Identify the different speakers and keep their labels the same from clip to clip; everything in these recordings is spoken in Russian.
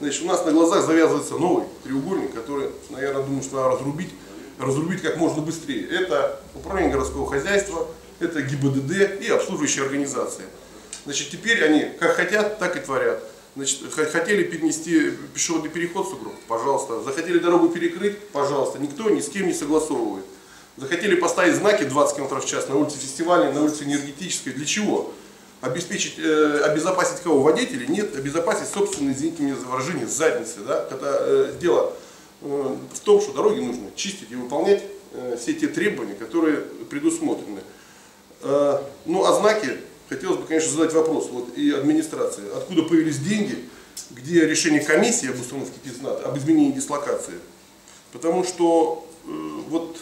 Speaker 1: Значит, у нас на глазах завязывается новый треугольник, который, наверное, думаю, что надо разрубить, разрубить как можно быстрее. Это управление городского хозяйства, это ГИБДД и обслуживающие организации. Значит, теперь они как хотят, так и творят. Значит, хотели перенести пешеходный переход в сугроб? Пожалуйста. Захотели дорогу перекрыть? Пожалуйста. Никто ни с кем не согласовывает. Захотели поставить знаки 20 км в час на улице фестиваля, на улице энергетической. Для чего? Обеспечить, э, обезопасить кого? Водителей? Нет, обезопасить собственные, извините меня за выражение, задницы. Да? Когда э, дело э, в том, что дороги нужно чистить и выполнять э, все те требования, которые предусмотрены. Э, ну а знаки, хотелось бы, конечно, задать вопрос вот, и администрации. Откуда появились деньги, где решение комиссии об установке координат, об изменении дислокации? Потому что э, вот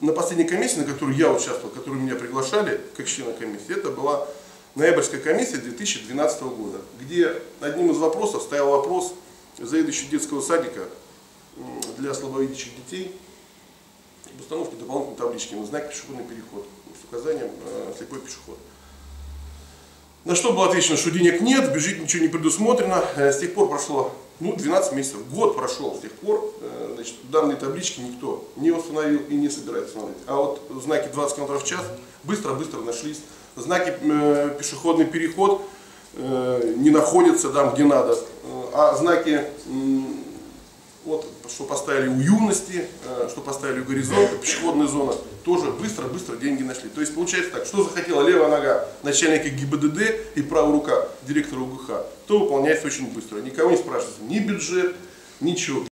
Speaker 1: на последней комиссии, на которую я участвовал, которую меня приглашали как члена комиссии, это была ноябрьская комиссия 2012 года, где одним из вопросов стоял вопрос заведующего детского садика для слабовидящих детей об установке дополнительной таблички на знак пешеходный переход с указанием э, слепой пешеход. На что было отвечено, что денег нет, в бюджете ничего не предусмотрено. Э, с тех пор прошло ну, 12 месяцев, год прошел с тех пор, э, значит, данные таблички никто не установил и не собирается установить. А вот знаки 20 км в час быстро-быстро нашлись. Знаки э, пешеходный переход э, не находятся там, где надо. Э, а знаки, э, вот, что поставили у юности, э, что поставили у горизонта, пешеходная зона, тоже быстро-быстро деньги нашли. То есть получается так, что захотела левая нога начальника ГИБДД и правая рука директора УГХ, то выполняется очень быстро. Никого не спрашивается ни бюджет, ничего.